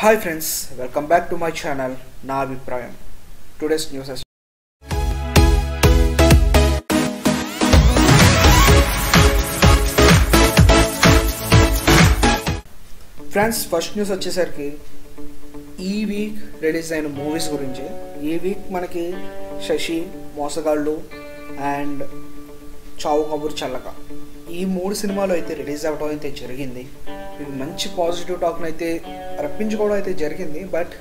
Hi friends welcome back to my channel నా అభిప్రాయం today's news friends first news వచ్చేసరికి ఈ వీక్ రిలీజ్ అయిన మూవీస్ గురించి ఈ వీక్ మనకి శశి మోసగాళ్ళు అండ్ చావు కబుర్ చల్లక ఈ మూడు సినిమాలు అయితే రిలీజ్ అవ్వడం అయితే జరిగింది. ఇది మంచి పాజిటివ్ టాక్ని అయితే రప్పించుకోవడం అయితే జరిగింది. బట్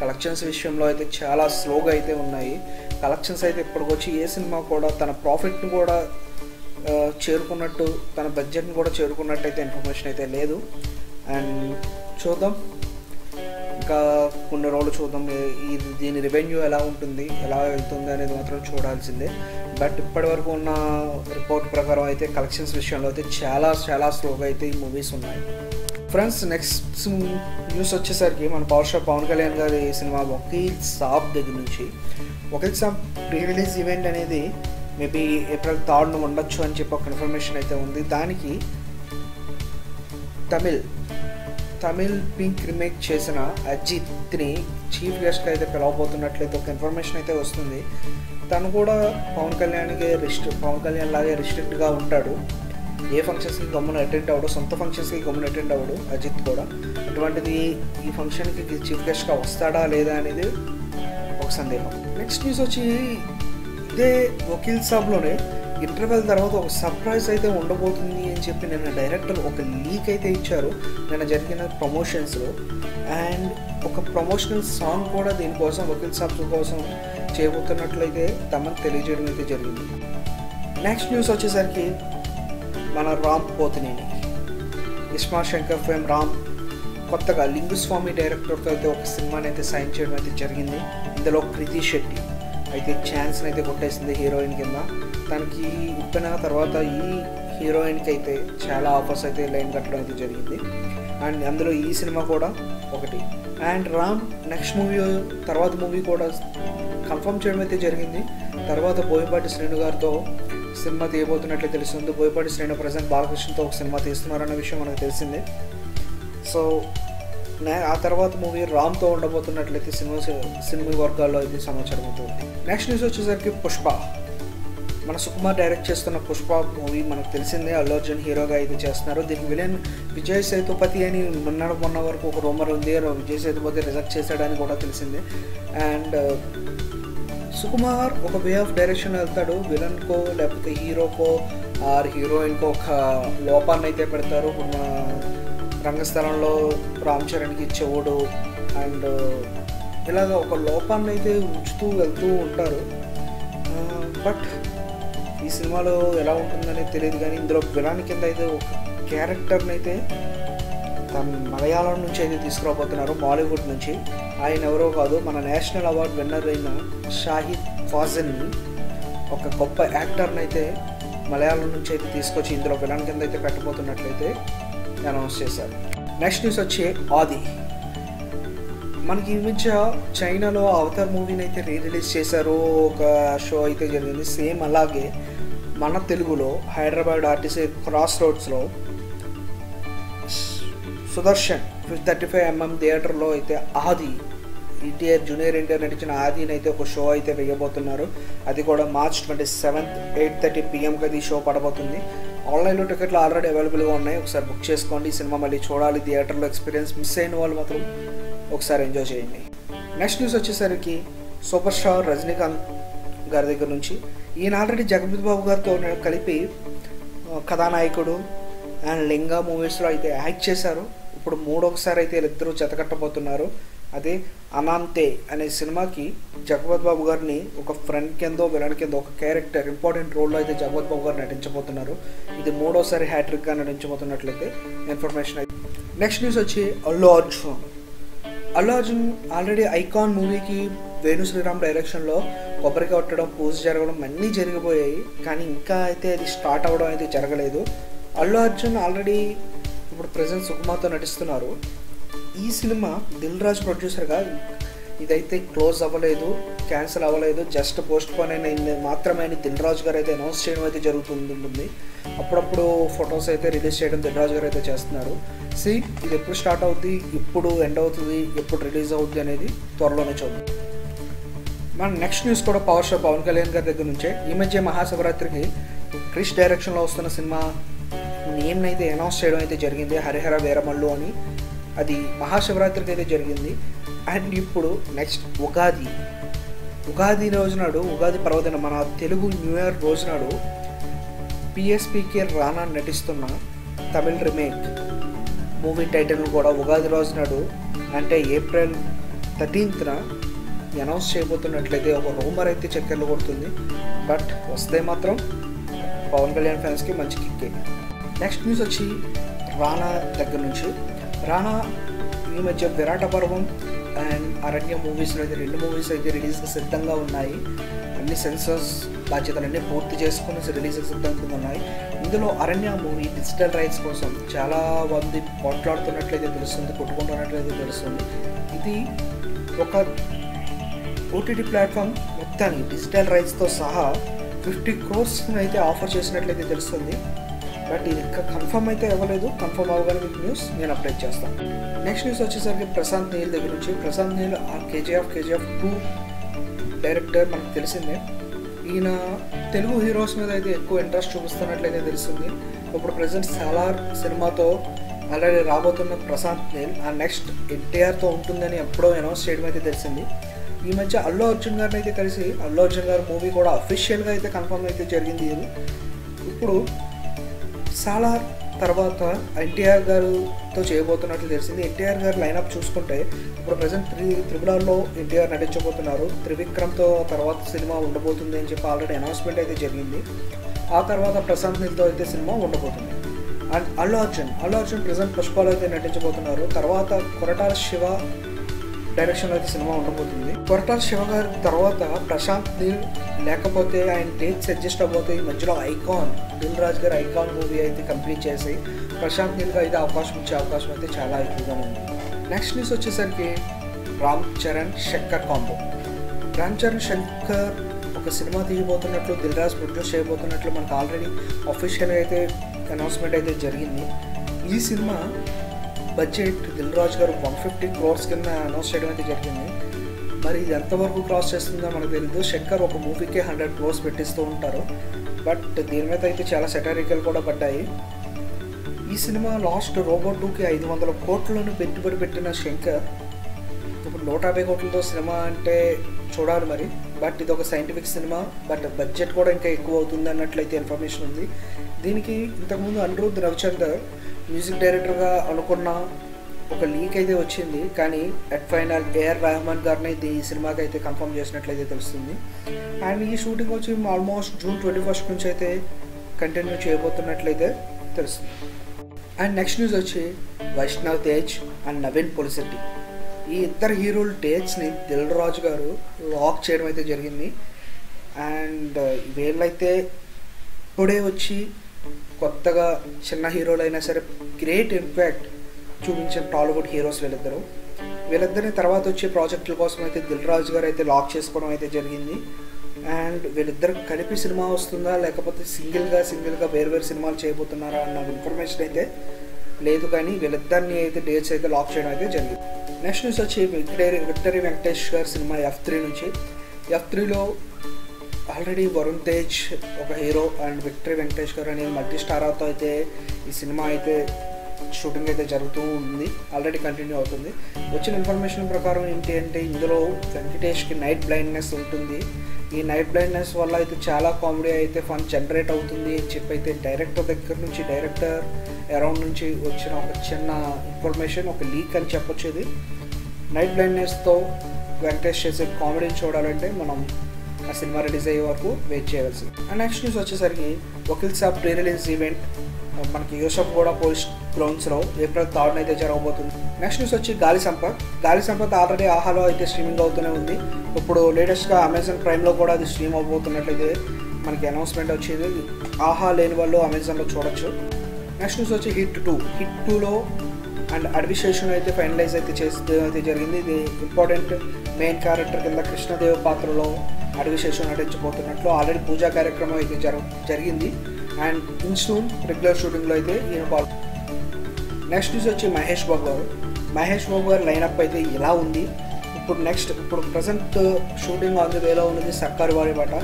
కలెక్షన్స్ విషయంలో అయితే చాలా స్లోగా అయితే ఉన్నాయి. కలెక్షన్స్ అయితే ఇప్పటికొచ్చి ఏ సినిమా కూడా తన ప్రాఫిట్ని కూడా చేరుకున్నట్టు తన బడ్జెట్ని కూడా చేరుకున్నట్టు అయితే ఇన్ఫర్మేషన్ అయితే లేదు. అండ్ చూద్దాం. ఇంకా కొన్ని రోజులు చూద్దాం. ఇది దీని రెవెన్యూ ఎలా ఉంటుంది ఎలా వెళ్తుంది అనేది మాత్రం చూడాల్సిందే. బట్ ఇప్పటి వరకు ఉన్న రిపోర్ట్ ప్రకారం అయితే కలెక్షన్స్ విషయంలో అయితే చాలా చాలా స్లోగా అయితే ఈ మూవీస్ ఉన్నాయి. ఫ్రెండ్స్ నెక్స్ట్ న్యూస్ వచ్చేసరికి మన పవర్ స్టార్ పవన్ కళ్యాణ్ గారి సినిమా వకీల్ సాబ్ దగ్గర నుంచి. Vakeel Saab pre release event అనేది మేబీ ఏప్రిల్ థర్డ్ను ఉండొచ్చు అని చెప్పి ఒక ఇన్ఫర్మేషన్ అయితే ఉంది. దానికి తమిళ్ తమిళ్ పింక్ రీమేక్ చేసిన అజిత్ని చీఫ్ గెస్ట్గా అయితే పిలవబోతున్నట్లయితే ఒక ఇన్ఫర్మేషన్ అయితే వస్తుంది. తను కూడా పవన్ కళ్యాణ్కి రిస్ట్ పవన్ కళ్యాణ్ లాగే రిస్ట్రిక్ట్గా ఉంటాడు. ఏ ఫంక్షన్స్కి గమ్మున అటెండ్ అవ్వడు సొంత ఫంక్షన్స్కి గమ్మున అటెండ్ అవ్వడు అజిత్ కూడా. అటువంటిది ఈ ఫంక్షన్కి చీఫ్ గెస్ట్గా వస్తాడా లేదా అనేది ఒక సందేహం. నెక్స్ట్ న్యూస్ వచ్చి ఇదే వకీల్ సాబ్లోనే ఇంటర్వెల్ తర్వాత ఒక సర్ప్రైజ్ అయితే ఉండబోతుంది అని చెప్పి నిన్న డైరెక్టర్ ఒక లీక్ అయితే ఇచ్చారు. నిన్న జరిగిన ప్రమోషన్స్లో. అండ్ ఒక ప్రమోషనల్ సాంగ్ కూడా దీనికోసం వకీల్ సాబ్ కోసం చేయబోతున్నట్లయితే తమకు తెలియజేయడం అయితే జరిగింది. నెక్స్ట్ న్యూస్ వచ్చేసరికి మన రామ్ పోతినేని. ఇస్మా శంకర్ ఫేమ్ రామ్ కొత్తగా లింగుస్వామి డైరెక్టర్తో అయితే ఒక సినిమాని అయితే సైన్ చేయడం అయితే జరిగింది. ఇందులో కృతి శెట్టి అయితే ఛాన్స్ని అయితే కొట్టేసింది హీరోయిన్ కింద. తనకి ఉప్పిన తర్వాత ఈ హీరోయిన్కి అయితే చాలా ఆఫర్స్ అయితే లైన్ కట్టడం అయితే జరిగింది. అండ్ అందులో ఈ సినిమా కూడా ఒకటి. అండ్ రామ్ నెక్స్ట్ మూవీ తర్వాత మూవీ కూడా కన్ఫర్మ్ చేయడం అయితే జరిగింది. తర్వాత బోయపాటి శ్రేణు గారితో సినిమా తీయబోతున్నట్లు తెలుస్తుంది. బోయపాటి శ్రేణు ప్రజెంట్ బాలకృష్ణతో ఒక సినిమా తీస్తున్నారన్న విషయం మనకు తెలిసిందే. సో ఆ తర్వాత మూవీ రామ్తో ఉండబోతున్నట్లయితే సినిమా సినిమా వర్గాల్లో అయితే సమాచారం అవుతుంది. నెక్స్ట్ న్యూస్ వచ్చేసరికి పుష్ప. మన సుకుమార్ డైరెక్ట్ చేస్తున్న పుష్ప మూవీ మనకు తెలిసిందే. అల్లు అర్జున్ హీరోగా అయితే చేస్తున్నారు. దీనికి విలన్ విజయ్ సేతుపతి అని మొన్న మొన్న వరకు ఒక రూమర్ ఉంది. విజయ్ సేతుపతి రిజెక్ట్ చేశాడని కూడా తెలిసిందే. అండ్ సుకుమార్ ఒక వే ఆఫ్ డైరెక్షన్ వెళ్తాడు. విలన్కో లేకపోతే హీరోకో ఆర్ హీరోయిన్కో ఒక లోపాన్ని అయితే పెడతారు. మన రంగస్థలంలో రామ్ చరణ్కి చెవుడు అండ్ ఇలాగ ఒక లోపాన్ని అయితే ఉంచుతూ వెళ్తూ ఉంటారు. బట్ ఈ సినిమాలో ఎలా ఉంటుందనేది తెలియదు కానీ ఇందులో విలాన్ కింద అయితే ఒక క్యారెక్టర్ని అయితే తను మలయాళం నుంచి అయితే తీసుకురాబోతున్నారు బాలీవుడ్ నుంచి. ఆయన ఎవరో కాదు మన నేషనల్ అవార్డ్ విన్నర్ అయిన షాహిద్ ఫాజన్ని ఒక గొప్ప యాక్టర్ని అయితే మలయాళం నుంచి అయితే తీసుకొచ్చి ఇందులో విలన్ కింద అయితే పెట్టబోతున్నట్లయితే అనౌన్స్ చేశారు. నెక్స్ట్ న్యూస్ వచ్చి ఆది. మనకి ఈ మధ్య చైనాలో అవతార్ మూవీని అయితే రీ రిలీజ్ చేశారు. ఒక షో అయితే జరిగింది. సేమ్ అలాగే మన తెలుగులో హైదరాబాద్ ఆర్టీసీ క్రాస్ రోడ్స్లో సుదర్శన్ థర్టీ ఫైవ్ ఎంఎం థియేటర్లో అయితే ఆది ఈటీఆర్ జూనియర్ ఎన్టీఆర్ నటించిన ఆదిని అయితే ఒక షో అయితే వేయబోతున్నారు. అది కూడా March twenty seventh eight thirty పిఎంకి అది షో పడబోతుంది. ఆన్లైన్లో టికెట్లు ఆల్రెడీ అవైలబుల్గా ఉన్నాయి. ఒకసారి బుక్ చేసుకోండి. ఈ సినిమా మళ్ళీ చూడాలి. థియేటర్లో ఎక్స్పీరియన్స్ మిస్ అయిన వాళ్ళు మాత్రం ఒకసారి ఎంజాయ్ చేయండి. నెక్స్ట్ న్యూస్ వచ్చేసరికి సూపర్ స్టార్ రజనీకాంత్ గారి దగ్గర నుంచి. ఈయన ఆల్రెడీ జగపతి బాబు గారితో కలిపి కథానాయకుడు అండ్ లింగా మూవీస్లో అయితే యాక్ట్ చేశారు. ఇప్పుడు మూడొకసారి అయితే వీళ్ళిద్దరూ జతకట్టబోతున్నారు అదే అనాంతే అనే సినిమాకి జగపత్ బాబు గారిని ఒక ఫ్రెండ్ కిందో విలన్ కింద ఒక క్యారెక్టర్ ఇంపార్టెంట్ రోల్లో అయితే జగపత్ బాబు గారు నటించబోతున్నారు. ఇది మూడోసారి హ్యాట్రిక్గా నటించబోతున్నట్లయితే ఇన్ఫర్మేషన్ అయితే నెక్స్ట్ న్యూస్ వచ్చి అల్లు అర్జున్. అల్లు అర్జున్ ఆల్రెడీ ఐకాన్ మూవీకి వేణు శ్రీరామ్ డైరెక్షన్లో కొబ్బరి కొట్టడం పూజ జరగడం అన్నీ జరిగిపోయాయి. కానీ ఇంకా అయితే అది స్టార్ట్ అవ్వడం అయితే జరగలేదు. అల్లు అర్జున్ ఆల్రెడీ ఇప్పుడు ప్రజెంట్ సుకుమార్తో నటిస్తున్నారు. ఈ సినిమా దిల్ రాజు ప్రొడ్యూసర్గా ఇదైతే క్లోజ్ అవ్వలేదు క్యాన్సిల్ అవ్వలేదు జస్ట్ పోస్ట్ పోన్ అయిన మాత్రమే అని దిల్ రాజు గారు అయితే అనౌన్స్ చేయడం అయితే జరుగుతుంది ఉంటుంది అప్పుడప్పుడు ఫొటోస్ అయితే రిలీజ్ చేయడం దిల్ రాజు గారు అయితే చేస్తున్నారు. సి ఇది ఎప్పుడు స్టార్ట్ అవుతుంది ఎప్పుడు ఎండ్ అవుతుంది ఎప్పుడు రిలీజ్ అవుతుంది అనేది త్వరలోనే చూద్దాం. మన నెక్స్ట్ న్యూస్ కూడా పవర్ షో పవన్ కళ్యాణ్ గారి దగ్గర నుంచే. ఈ మధ్య మహాశివరాత్రికి క్రిష్ డైరెక్షన్లో వస్తున్న సినిమా నేమ్ని అయితే అనౌన్స్ చేయడం అయితే జరిగింది. హరిహర వీరమల్లు అని. అది మహాశివరాత్రికి అయితే జరిగింది. అండ్ ఇప్పుడు నెక్స్ట్ ఉగాది. ఉగాది రోజు నాడు ఉగాది పర్వదిన మన తెలుగు న్యూ ఇయర్ రోజు నాడు పిఎస్పికే రానా నటిస్తున్న తమిళ్ రిమేక్ మూవీ టైటిల్ కూడా ఉగాది రోజు నాడు. అంటే ఏప్రిల్ థర్టీన్త్న అనౌన్స్ చేయబోతున్నట్లయితే ఒక రూమర్ అయితే చక్కెర్లు కొడుతుంది. బట్ వస్తే మాత్రం పవన్ కళ్యాణ్ ఫ్యాన్స్కి మంచి కిక్కే. నెక్స్ట్ న్యూస్ వచ్చి రానా దగ్గర నుంచి. రానా ఈ మధ్య విరాట పర్వం అండ్ అరణ్య మూవీస్లో అయితే రెండు మూవీస్ అయితే రిలీజ్ సిద్ధంగా ఉన్నాయి. అన్ని సెన్సర్స్ బాధ్యతలన్నీ పూర్తి చేసుకుని రిలీజ్ సిద్ధంగా ఉన్నాయి. ఇందులో అరణ్య మూవీ డిజిటల్ రైట్స్ కోసం చాలా మంది పోట్లాడుతున్నట్లయితే తెలుస్తుంది కొట్టుకుంటున్నట్లయితే తెలుస్తుంది. ఇది ఒక ఓటీటీ ప్లాట్ఫామ్ మొత్తాన్ని డిజిటల్ రైట్స్తో సహా ఫిఫ్టీ క్రోర్స్ని అయితే ఆఫర్ చేసినట్లయితే తెలుస్తుంది. బట్ ఇది ఇంకా కన్ఫర్మ్ అయితే అవ్వలేదు. కన్ఫర్మ్ అవ్వగానే మీకు న్యూస్ నేను అప్డేట్ చేస్తాను నెక్స్ట్ న్యూస్ వచ్చేసరికి ప్రశాంత్ నీల్ దగ్గర నుంచి. ప్రశాంత్ నీల్ ఆ కేజీఎఫ్ కేజీఎఫ్ టూ డైరెక్టర్ మనకు తెలిసిందే. ఈయన తెలుగు హీరోస్ మీద అయితే ఎక్కువ ఇంట్రెస్ట్ చూపిస్తున్నట్లయితే తెలుస్తుంది. ఇప్పుడు ప్రజెంట్ సాలార్ సినిమాతో ఆల్రెడీ రాబోతున్న ప్రశాంత్ నీల్ ఆ నెక్స్ట్ ఎన్టీఆర్తో ఉంటుందని ఎప్పుడో అనౌన్స్ చేయడం అయితే తెలిసింది. ఈ మధ్య అల్లు అర్జున్ గారిని అయితే కలిసి అల్లు అర్జున్ గారి మూవీ కూడా అఫీషియల్గా అయితే కన్ఫర్మ్ అయితే జరిగింది ఇప్పుడు చాలా తర్వాత ఎన్టీఆర్ గారితో చేయబోతున్నట్లు తెలిసింది. ఎన్టీఆర్ గారు లైనప్ చూసుకుంటే ఇప్పుడు ప్రజెంట్ త్రి త్రిబులార్లో ఎన్టీఆర్ నటించబోతున్నారు. త్రివిక్రమ్తో తర్వాత సినిమా ఉండబోతుంది అని చెప్పి ఆల్రెడీ అనౌన్స్మెంట్ అయితే జరిగింది. ఆ తర్వాత ప్రశాంత్ నీల్తో అయితే సినిమా ఉండబోతుంది. అండ్ అల్లు అర్జున్ అల్లు అర్జున్ ప్రజెంట్ పుష్పాలు అయితే నటించబోతున్నారు. తర్వాత కొరటాల శివ డైరెక్షన్లో అయితే సినిమా ఉండబోతుంది. కొరటాల శివ గారి తర్వాత ప్రశాంత్ నీల్ లేకపోతే ఆయన డేట్స్ సజెస్ట్ అవ్వబోతే ఈ మధ్యలో ఐకాన్ దిల్ రాజ్ గారి ఐకాన్ మూవీ అయితే కంప్లీట్ చేసి ప్రశాంత్ నీల్గా అయితే అవకాశం ఇచ్చే అవకాశం అయితే చాలా ఎక్కువగా ఉంది. నెక్స్ట్ న్యూస్ వచ్చేసరికి రామ్ చరణ్ శంకర్ కాంబో రామ్ చరణ్ శంకర్ ఒక సినిమా తీయబోతున్నట్లు దిల్ రాజ్ ప్రొడ్యూస్ చేయబోతున్నట్లు మనకు ఆల్రెడీ అఫీషియల్గా అయితే అనౌన్స్మెంట్ అయితే జరిగింది. ఈ సినిమా బడ్జెట్ దిల్ రాజు గారు వన్ ఫిఫ్టీ క్రోర్స్ కింద అనౌన్స్ చేయడం అయితే జరిగింది. మరి ఇది ఎంతవరకు క్రాస్ చేస్తుందో మనకు తెలియదు శంకర్ ఒక మూవీకే హండ్రెడ్ క్రోర్స్ పెట్టిస్తూ ఉంటారు. బట్ దీని మీద అయితే చాలా సెటారికల్ కూడా పడ్డాయి. ఈ సినిమా లాస్ట్ రోబో టూకి ఐదు వందల కోట్లను పెట్టుబడి పెట్టిన శంకర్ ఇప్పుడు నూట యాభై కోట్లతో సినిమా అంటే చూడాలి మరి. బట్ ఇది ఒక సైంటిఫిక్ సినిమా. బట్ బడ్జెట్ కూడా ఇంకా ఎక్కువ అవుతుంది అన్నట్లయితే ఇన్ఫర్మేషన్ ఉంది. దీనికి ఇంతకుముందు అనిరుద్ధ్ రవిచందర్ మ్యూజిక్ డైరెక్టర్గా అనుకున్న ఒక లీక్ అయితే వచ్చింది కానీ అట్ ఫైనల్ ఏఆర్ రెహమాన్ గారిని ఇది ఈ సినిమాకి అయితే కన్ఫర్మ్ చేసినట్లయితే తెలుస్తుంది. అండ్ ఈ షూటింగ్ వచ్చి ఆల్మోస్ట్ జూన్ ట్వంటీ ఫస్ట్ నుంచి అయితే కంటిన్యూ చేయబోతున్నట్లయితే తెలుస్తుంది. అండ్ నెక్స్ట్ న్యూస్ వచ్చి వైష్ణవ్ తేజ్ అండ్ నవీన్ పొలిశెట్టి. ఈ ఇద్దరు హీరోల డేట్స్ని దిల్ రాజు గారు లాక్ చేయడం అయితే జరిగింది. అండ్ వీళ్ళైతే ఇప్పుడే వచ్చి కొత్తగా చిన్న హీరోలు అయినా సరే గ్రేట్ ఇంపాక్ట్ చూపించిన టాలీవుడ్ హీరోస్ వీళ్ళిద్దరు. వీళ్ళిద్దరిని తర్వాత వచ్చే ప్రాజెక్టుల కోసం అయితే దిల్ రాజు గారు అయితే లాక్ చేసుకోవడం అయితే జరిగింది. అండ్ వీళ్ళిద్దరు కలిపి సినిమా వస్తుందా లేకపోతే సింగిల్గా సింగిల్గా వేరు వేరు సినిమాలు చేయబోతున్నారా అన్న ఇన్ఫర్మేషన్ అయితే లేదు కానీ వీళ్ళిద్దరిని అయితే డేట్స్ అయితే లాక్ చేయడం అయితే జరిగింది. నెక్స్ట్ న్యూస్ వచ్చి విక్టరీ విక్టరీ వెంకటేష్ గారి సినిమా ఎఫ్ త్రీ నుంచి. ఎఫ్ త్రీలో ఆల్రెడీ వరుణ్ తేజ్ ఒక హీరో అండ్ విక్టరీ వెంకటేష్ గారు అనే మల్టీ స్టారాతో అయితే ఈ సినిమా అయితే షూటింగ్ అయితే జరుగుతూ ఉంది. ఆల్రెడీ కంటిన్యూ అవుతుంది. వచ్చిన ఇన్ఫర్మేషన్ ప్రకారం ఏంటి అంటే ఇందులో వెంకటేష్కి నైట్ బ్లైండ్నెస్ ఉంటుంది. ఈ నైట్ బ్లైండ్నెస్ వల్ల అయితే చాలా కామెడీ అయితే ఫన్ జనరేట్ అవుతుంది అని చెప్పి అయితే డైరెక్టర్ దగ్గర నుంచి డైరెక్టర్ అరౌండ్ నుంచి వచ్చిన ఒక చిన్న ఇన్ఫర్మేషన్ ఒక లీక్ అని చెప్పొచ్చు ఇది. నైట్ బ్లైండ్నెస్తో వెంకటేష్ చేసే కామెడీని చూడాలంటే మనం ఆ సినిమా రిలీజ్ అయ్యే వరకు వెయిట్ చేయవలసింది. అండ్ నెక్స్ట్ న్యూస్ వచ్చేసరికి Vakeel Saab pre release event మనకి యూసఫ్ కూడా పోలీస్ గ్రౌండ్స్లో ఏప్రిల్ థర్డ్ అయితే జరగబోతుంది. నెక్స్ట్ న్యూస్ వచ్చి గాలి సంపత్ గాలి సంపత్ ఆల్రెడీ ఆహాలో అయితే స్ట్రీమింగ్ అవుతూనే ఉంది. ఇప్పుడు లేటెస్ట్గా అమెజాన్ ప్రైమ్లో కూడా అది స్ట్రీమ్ అవబోతున్నట్లయితే మనకి అనౌన్స్మెంట్ వచ్చింది. ఆహా లేని వాళ్ళు అమెజాన్లో చూడొచ్చు. నెక్స్ట్ న్యూస్ వచ్చి హిట్ టూ హిట్ టూలో అండ్ అడ్మినిస్ట్రేషన్ అయితే ఫైనలైజ్ అయితే చేస్తే అయితే జరిగింది. ఇది ఇంపార్టెంట్ మెయిన్ క్యారెక్టర్ కింద కృష్ణదేవ్ పాత్రలో అడ్మినిస్ట్రేషన్ నటించబోతున్నట్లు ఆల్రెడీ పూజా కార్యక్రమం అయితే జర జరిగింది. అండ్ ఇన్ సూన్ రెగ్యులర్ షూటింగ్లో అయితే ఈయన పాల్ నెక్స్ట్ న్యూస్ వచ్చి మహేష్ బాబు గారు. మహేష్ బాబు గారు లైనప్ అయితే ఇలా ఉంది. ఇప్పుడు నెక్స్ట్ ఇప్పుడు ప్రజెంట్ షూటింగ్ ఆన్ ది వేలో ఉన్నది సర్కారు వారి పాట.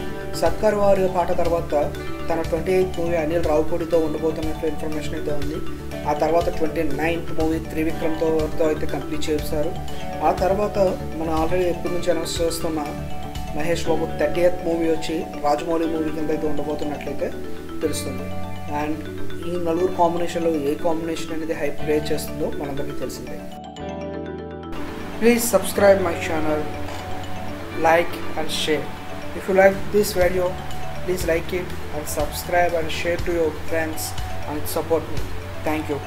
సర్కారు వారి పాట తర్వాత తన ట్వంటీ ఎయిత్ మూవీ అనిల్ రావుపూడితో ఉండబోతున్నట్లు ఇన్ఫర్మేషన్ అయితే ఉంది. ఆ తర్వాత ట్వంటీ నైన్త్ మూవీ త్రివిక్రమ్తో అయితే కంప్లీట్ చేస్తారు ఆ తర్వాత మనం ఆల్రెడీ ఎప్పటి నుంచి అనౌన్స్ చేస్తున్న Mahesh Babu thirty eighth movie వచ్చి రాజమౌళి మూవీ కింద అయితే ఉండబోతున్నట్లయితే తెలుస్తుంది. అండ్ ఈ నలుగురు కాంబినేషన్లో ఏ కాంబినేషన్ అనేది హైప్ క్రియేట్ చేస్తుందో మనందరికీ తెలిసిందే. please subscribe my channel like and share. If you like this video please like it and subscribe and share to your friends and support me. Thank you.